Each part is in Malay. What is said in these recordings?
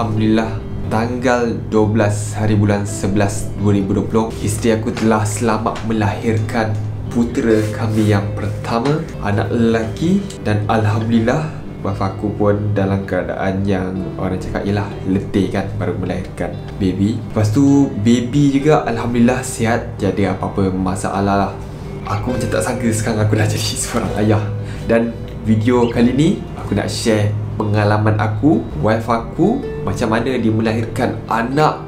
Alhamdulillah tanggal 12 hari bulan 11 2020 isteri aku telah selamat melahirkan putera kami yang pertama anak lelaki. Dan Alhamdulillah wife aku pun dalam keadaan yang orang cakap ialah letih kan baru melahirkan baby. Lepas tu baby juga Alhamdulillah sihat. Jadi apa-apa masalah lah. Aku macam tak sangka sekarang aku dah jadi seorang ayah. Dan video kali ni aku nak share pengalaman aku, wife aku macam mana dia melahirkan anak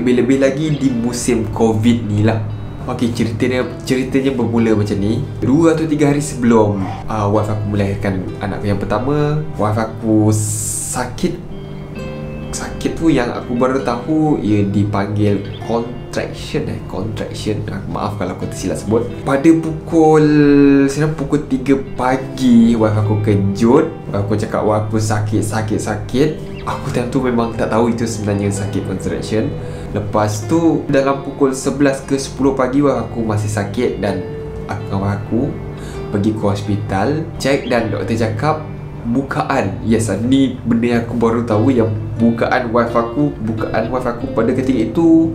lebih-lebih lagi di musim covid ni lah Okey, ceritanya ceritanya bermula macam ni. Dua atau tiga hari sebelum uh, wife aku melahirkan anak yang pertama, wife aku sakit. Sakit tu yang aku baru tahu ia dipanggil contraction eh, contraction. Aku maaf kalau aku tersilap sebut. Pada pukul sebenarnya pukul 3 pagi wife aku kejut. Aku cakap wife aku sakit, sakit, sakit. Aku time tu memang tak tahu itu sebenarnya sakit contraction. Lepas tu dalam pukul 11 ke 10 pagi aku masih sakit dan kawan aku pergi ke hospital check dan doktor cakap bukaan yes ni benda yang aku baru tahu yang bukaan wife aku bukaan wife aku pada ketika itu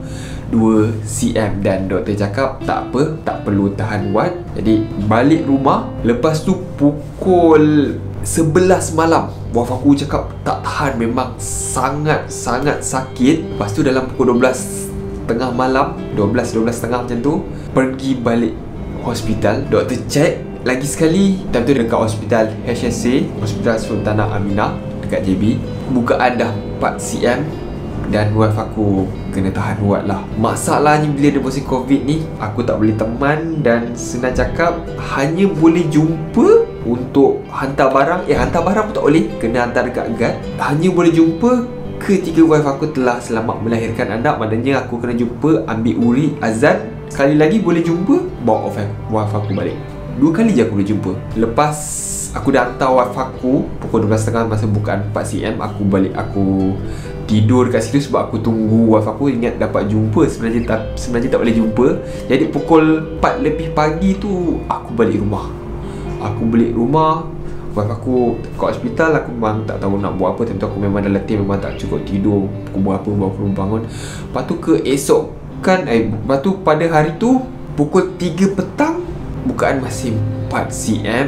2 cm dan doktor cakap tak apa tak perlu tahan wad. Jadi balik rumah lepas tu pukul 11 malam wife aku cakap tak tahan. Memang sangat sangat sakit. Lepas tu dalam pukul 12 tengah malam 12 12 tengah macam tu pergi balik hospital. Doktor check lagi sekali. Time tu dekat hospital HSC Hospital Sultanah Aminah dekat JB bukaan dah 4 cm dan wife aku kena tahan buat lah. Masalahnya bila dia musim covid ni Aku tak boleh teman dan senang cakap Hanya boleh jumpa untuk hantar barang. Eh hantar barang pun tak boleh. Kena hantar dekat guard Hanya boleh jumpa ketika wife aku telah selamat melahirkan anak. Maknanya aku kena jumpa ambil uri azan. Sekali lagi boleh jumpa bawa wife aku balik. Dua kali je aku boleh jumpa. Lepas aku dah hantar wife aku Pukul 12.30 masa bukaan 4cm Aku balik aku tidur kat situ sebab aku tunggu wife aku ingat dapat jumpa sebenarnya tak sebenarnya tak boleh jumpa. Jadi pukul 4 lebih pagi tu aku balik rumah. Aku balik rumah wife aku ke hospital aku memang tak tahu nak buat apa. Tentu aku memang dah letih memang tak cukup tidur pukul berapa baru aku bangun. Lepas tu ke esok kan eh lepas tu pada hari tu pukul 3 petang bukaan masih 4 cm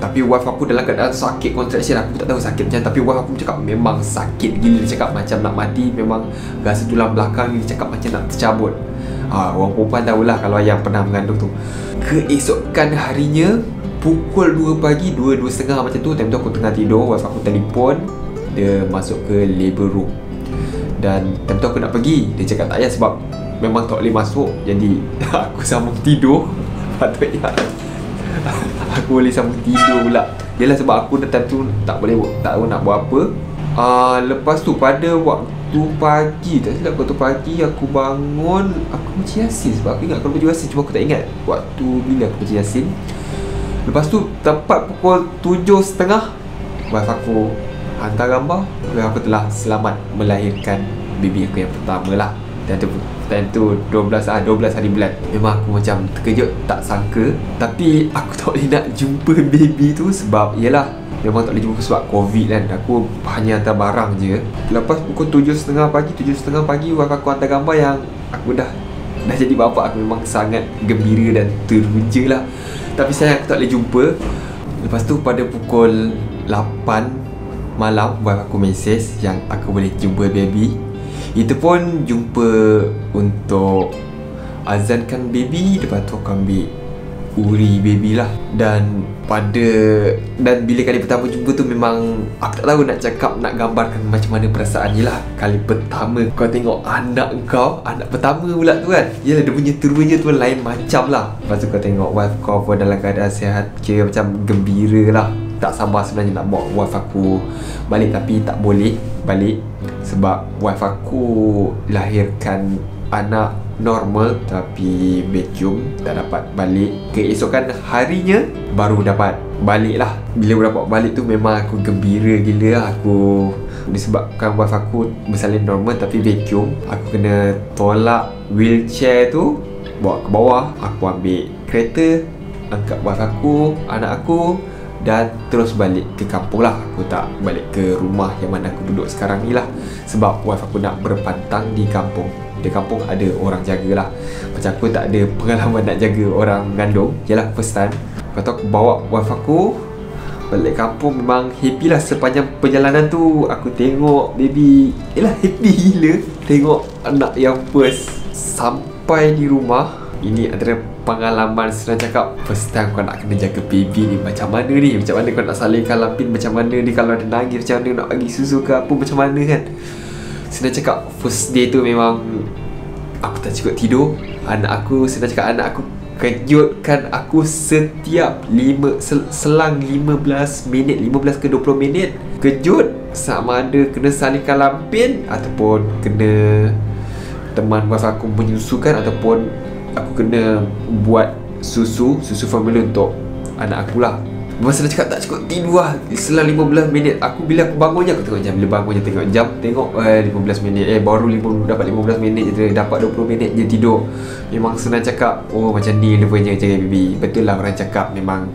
tapi wife aku dalam keadaan sakit contraction Aku tak tahu sakit macam Tapi wife aku cakap memang sakit gila Dia cakap macam nak mati Memang rasa tulang belakang Dia cakap macam nak tercabut. Ha, Orang perempuan tahulah Kalau yang pernah mengandung tu. Keesokan harinya Pukul 2 pagi 2-2.30 macam tu Time tu aku tengah tidur Wife aku telefon Dia masuk ke labor room. Dan time tu aku nak pergi Dia cakap tak payah sebab Memang tak boleh masuk. Jadi aku sambung tidur Patutnya aku boleh sambung tidur pula. Yelah sebab aku dah time tu tak boleh tak tahu nak buat apa. Uh, Lepas tu pada waktu pagi Tak silap waktu pagi aku bangun Aku baca Yasin sebab aku ingat aku baca Yasin Cuma aku tak ingat waktu bila aku baca Yasin. Lepas tu tepat pukul tujuh setengah Wife aku hantar gambar aku telah selamat melahirkan baby aku yang pertama lah Dan tu time tu 12 ah 12 hari bulan. Memang aku macam terkejut tak sangka. Tapi aku tak boleh nak jumpa baby tu sebab yalah memang tak boleh jumpa sebab covid kan. Aku hanya hantar barang je. Lepas pukul 7.30 pagi 7.30 pagi waktu aku hantar gambar yang aku dah dah jadi bapa aku. Memang sangat gembira dan teruja lah. Tapi saya aku tak boleh jumpa. Lepas tu pada pukul 8 malam buat aku mesej yang aku boleh jumpa baby itu pun jumpa untuk azankan baby Lepas tu aku ambil uri baby lah. Dan pada Dan bila kali pertama jumpa tu memang Aku tak tahu nak cakap Nak gambarkan macam mana perasaan je lah. Kali pertama kau tengok anak kau Anak pertama pula tu kan. Yelah dia punya terunya tu lain macam lah. Lepas tu kau tengok wife kau pun dalam keadaan sihat Kira macam gembira lah tak sabar sebenarnya nak bawa wife aku balik tapi tak boleh balik sebab wife aku lahirkan anak normal tapi vacuum tak dapat balik. Keesokan harinya baru dapat balik lah bila dapat balik tu memang aku gembira gila lah. Aku disebabkan wife aku bersalin normal tapi vacuum. Aku kena tolak wheelchair tu bawa ke bawah. Aku ambil kereta angkat wife aku anak aku dan terus balik ke kampung lah. Aku tak balik ke rumah yang mana aku duduk sekarang ni lah. Sebab wife aku nak berpantang di kampung. Di kampung ada orang jaga lah. Macam aku tak ada pengalaman nak jaga orang gandung Yalah first time. Lepas tu aku bawa wife aku Balik kampung. Memang happy lah Sepanjang perjalanan tu. Aku tengok baby. Yalah happy gila. Tengok anak yang first Sampai di rumah Ini antara pengalaman senang cakap. First time kau nak kena jaga baby ni Macam mana ni? Macam mana kau nak salingkan lampin Macam mana ni Kalau ada nangis? Macam mana nak bagi susu ke apa? Macam mana kan? Senang cakap. First day tu memang Aku tak cukup tidur. Anak aku Senang cakap anak aku Kejutkan aku setiap lima, sel, Selang 15 minit 15 ke 20 minit Kejut. Sama ada kena salingkan lampin Ataupun kena Teman wife aku menyusukan Ataupun Aku kena buat susu Susu formula untuk anak aku lah. Masa dah cakap tak cukup tidur lah Selang 15 minit Aku bila aku bangun je Aku tengok jam. Bila bangun je tengok jam Tengok eh 15 minit. Eh baru 5, dapat 15 minit je Dapat 20 minit je tidur. Memang senang cakap Oh macam ni rupanya jaga baby. Betul lah orang cakap Memang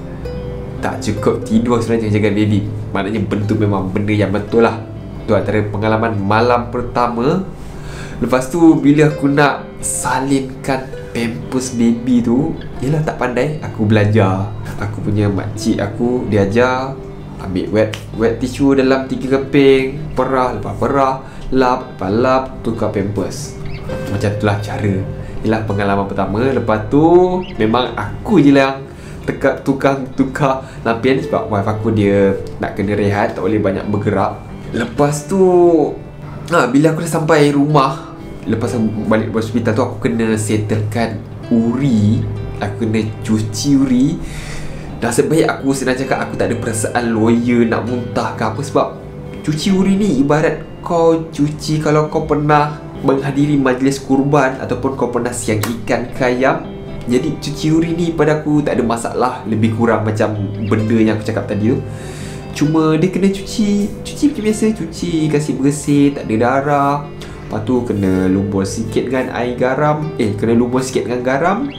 Tak cukup tidur sebenarnya jaga baby. Maknanya bentuk memang benda yang betul lah. Tu antara pengalaman malam pertama. Lepas tu bila aku nak salinkan pampers baby tu Yelah tak pandai. Aku belajar. Aku punya makcik aku Dia ajar Ambil wet wet tissue dalam tiga keping. Perah lepas perah Lap lepas lap Tukar pampers. Macam itulah cara. Yelah pengalaman pertama. Lepas tu Memang aku je lah yang Tekak tukang tukar lampian Sebab wife aku dia Nak kena rehat Tak boleh banyak bergerak. Lepas tu ha, Bila aku dah sampai rumah Lepas aku balik hospital tu Aku kena settlekan uri Aku kena cuci uri. Nasib baik aku senang cakap Aku tak ada perasaan lawyer nak muntah ke apa Sebab cuci uri ni ibarat kau cuci Kalau kau pernah menghadiri majlis kurban Ataupun kau pernah siang ikan ke ayam. Jadi cuci uri ni pada aku tak ada masalah Lebih kurang macam benda yang aku cakap tadi tu. Cuma dia kena cuci Cuci macam biasa Cuci kasih bersih Tak ada darah Lepas tu kena lumbur sikit dengan air garam. Eh kena lumbur sikit dengan garam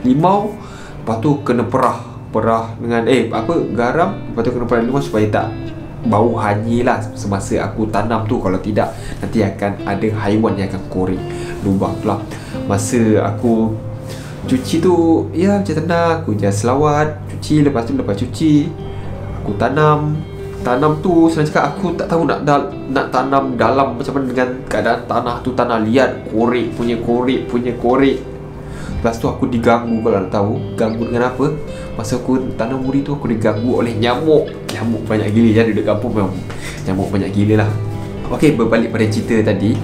Limau. Lepas tu kena perah Perah dengan eh apa garam. Lepas tu kena perah limau supaya tak Bau hanyi lah semasa aku tanam tu. Kalau tidak nanti akan ada haiwan yang akan korek lubang tu lah Masa aku cuci tu Ya macam tenang. Aku just selawat Cuci. Lepas tu lepas cuci Aku tanam tanam tu senang cakap aku tak tahu nak dal- nak tanam dalam macam mana dengan keadaan tanah tu tanah liat korek punya korek punya korek. Lepas tu aku diganggu kalau nak tahu ganggu dengan apa? Masa aku tanam muri tu aku diganggu oleh nyamuk. Nyamuk banyak gila ya duduk kampung memang nyamuk banyak gila lah. Okey berbalik pada cerita tadi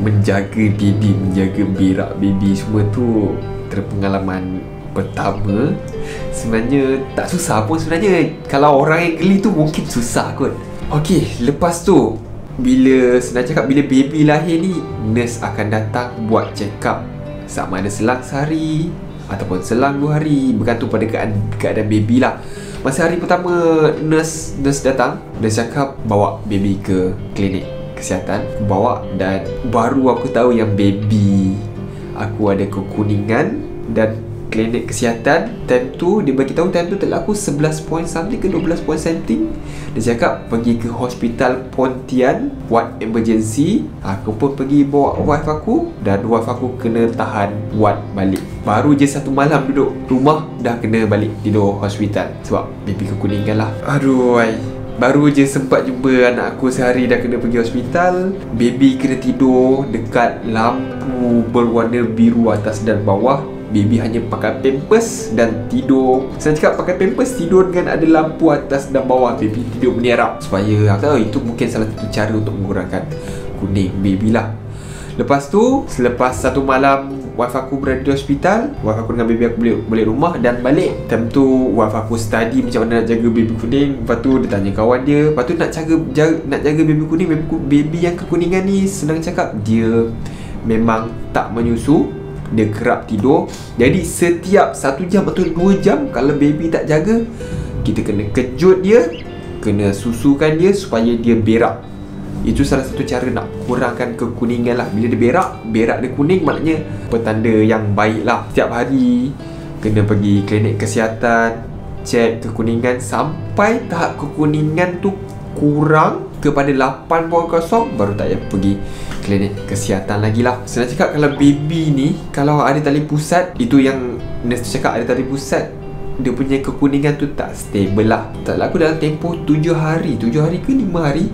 menjaga baby menjaga berak baby semua tu terpengalaman pertama Sebenarnya tak susah pun sebenarnya. Kalau orang yang geli tu mungkin susah kot. Okey, lepas tu Bila senang cakap bila baby lahir ni Nurse akan datang buat check up Sama ada selang sehari Ataupun selang dua hari. Bergantung pada keadaan, keadaan baby lah. Masa hari pertama nurse nurse datang Nurse cakap bawa baby ke klinik kesihatan Bawa dan baru aku tahu yang baby Aku ada kekuningan Dan klinik kesihatan time tu dia bagi tahu time tu tak aku 11 point something ke 12 point something. Dia cakap pergi ke hospital Pontian buat emergency. Aku pun pergi bawa wife aku. Dan wife aku kena tahan ward balik. Baru je satu malam duduk rumah dah kena balik tidur hospital sebab baby kekuningan lah. Aduh ay. Baru je sempat jumpa anak aku sehari dah kena pergi hospital. Baby kena tidur dekat lampu berwarna biru atas dan bawah Baby hanya pakai pampers dan tidur. Saya cakap pakai pampers tidur dengan ada lampu atas dan bawah. Baby tidur menyerap. Supaya aku tahu itu mungkin salah satu cara untuk mengurangkan kuning baby lah. Lepas tu selepas satu malam wife aku berada di hospital. Wife aku dengan baby aku balik, balik rumah dan balik. Time tu wife aku study macam mana nak jaga baby kuning. Lepas tu dia tanya kawan dia. Lepas tu nak jaga, jaga, nak jaga baby kuning baby, baby yang kekuningan ni senang cakap. Dia memang tak menyusu dia kerap tidur. Jadi setiap satu jam atau dua jam Kalau baby tak jaga Kita kena kejut dia Kena susukan dia supaya dia berak. Itu salah satu cara nak kurangkan kekuningan lah. Bila dia berak, berak dia kuning maknanya Petanda yang baik lah. Setiap hari Kena pergi klinik kesihatan Cek kekuningan Sampai tahap kekuningan tu Kurang Kepada 8.0 Baru tak payah pergi Klinik kesihatan lagi lah. Senang cakap kalau baby ni Kalau ada tali pusat Itu yang Nurse cakap ada tali pusat dia punya kekuningan tu tak stable lah. Tak aku dalam tempoh 7 hari. 7 hari ke 5 hari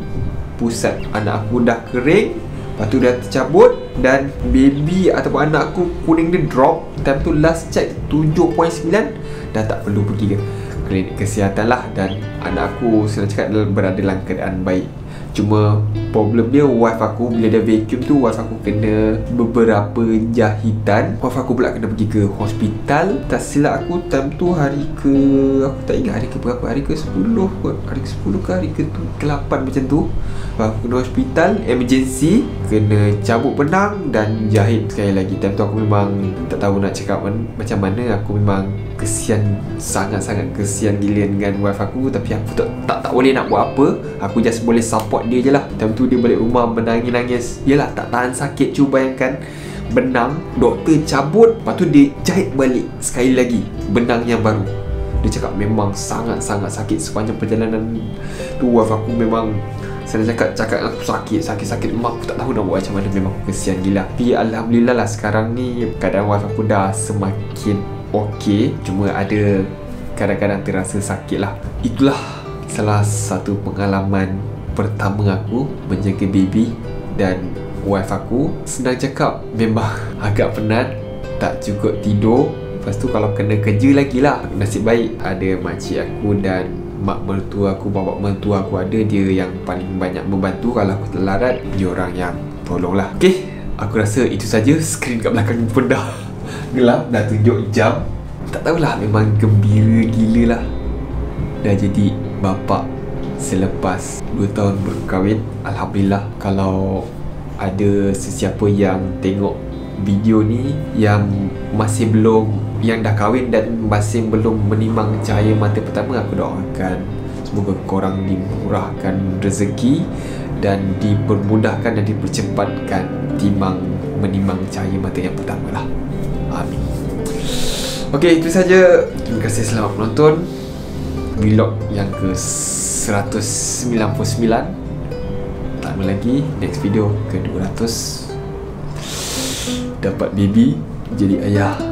Pusat anak aku dah kering Lepas tu dah tercabut Dan baby ataupun anak aku kuning dia drop. Time tu last check 7.9 Dah tak perlu pergi ke klinik kesihatan lah Dan anak aku senang cakap berada dalam keadaan baik. Cuma problem dia wife aku bila dia vacuum tu wife aku kena beberapa jahitan. Wife aku pula kena pergi ke hospital. Tak silap aku time tu hari ke aku tak ingat hari ke berapa hari ke 10 kot. Hari ke 10 ke hari ke, tu, ke 8 macam tu. Aku kena hospital emergency kena cabut penang dan jahit. Sekali lagi time tu aku memang tak tahu nak cakap man, macam mana. Aku memang kesian sangat-sangat kesian gila dengan wife aku. Tapi aku tak, tak tak boleh nak buat apa. Aku just boleh support dia je lah. Time tu dia balik rumah menangis-nangis. Yelah tak tahan sakit. Cuba bayangkan Benang Doktor cabut. Lepas tu dia jahit balik. Sekali lagi Benang yang baru. Dia cakap memang sangat-sangat sakit. Sepanjang perjalanan Tu wife aku memang saya cakap cakap aku sakit sakit-sakit. Mak aku tak tahu nak buat macam mana. Memang aku kesian gila. Tapi alhamdulillah lah sekarang ni keadaan wife aku dah semakin okey. Cuma ada kadang-kadang terasa sakit lah. Itulah salah satu pengalaman pertama aku menjaga baby dan wife aku. Senang cakap memang agak penat. Tak cukup tidur. Lepas tu kalau kena kerja lagi lah nasib baik. Ada makcik aku dan mak mertua aku bapak mertua aku ada dia yang paling banyak membantu. Kalau aku terlarat dia orang yang tolong lah ok aku rasa itu saja. Skrin kat belakang pun dah gelap dah tunjuk jam. Tak tahulah memang gembira gila lah. Dah jadi bapak selepas 2 tahun berkahwin. Alhamdulillah kalau ada sesiapa yang tengok video ni yang masih belum yang dah kahwin dan masih belum menimang cahaya mata pertama aku doakan semoga korang dimurahkan rezeki dan dipermudahkan dan dipercepatkan timang menimang cahaya mata yang pertama lah. Amin. Okey, itu saja. Terima kasih selamat menonton. Vlog yang ke 199 Tak lama lagi. Next video ke 200 Dapat baby Jadi ayah